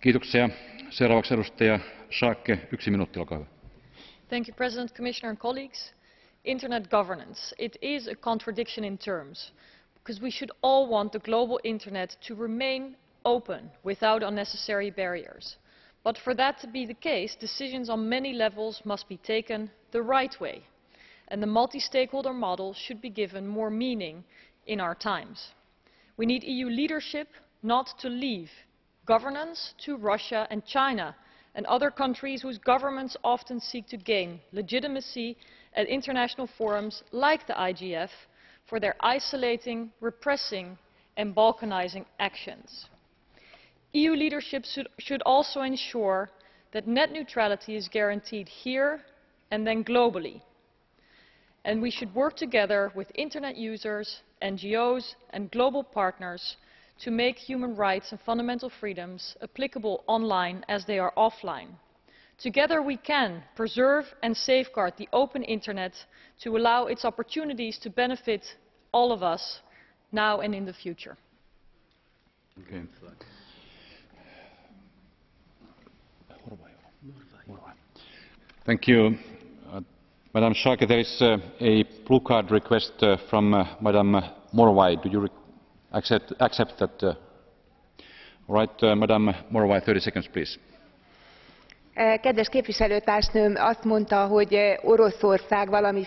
Kiitoksia. Seuraavaksi edustaja Schaake, yksi minuutti, olkaa hyvä. Thank you, President, Commissioner and colleagues. Internet governance. It is a contradiction in terms, because we should all want the global internet to remain open without unnecessary barriers. But for that to be the case, decisions on many levels must be taken the right way, and the multi-stakeholder model should be given more meaning in our times. We need EU leadership not to leave governance to Russia and China and other countries whose governments often seek to gain legitimacy at international forums like the IGF for their isolating, repressing and balkanising actions. EU leadership should, should also ensure that net neutrality is guaranteed here and then globally. And we should work together with internet users, NGOs and global partners to make human rights and fundamental freedoms applicable online as they are offline. Together we can preserve and safeguard the open internet to allow its opportunities to benefit all of us now and in the future. Okay. Thank you. Uh, Madam there is uh, a blue card request uh, from uh, Madam Morvai. Do you accept, accept that? Uh, right, uh, Madam Morvai, 30 seconds, please. Kedves képviselőtársnőm azt mondta, hogy Oroszország valami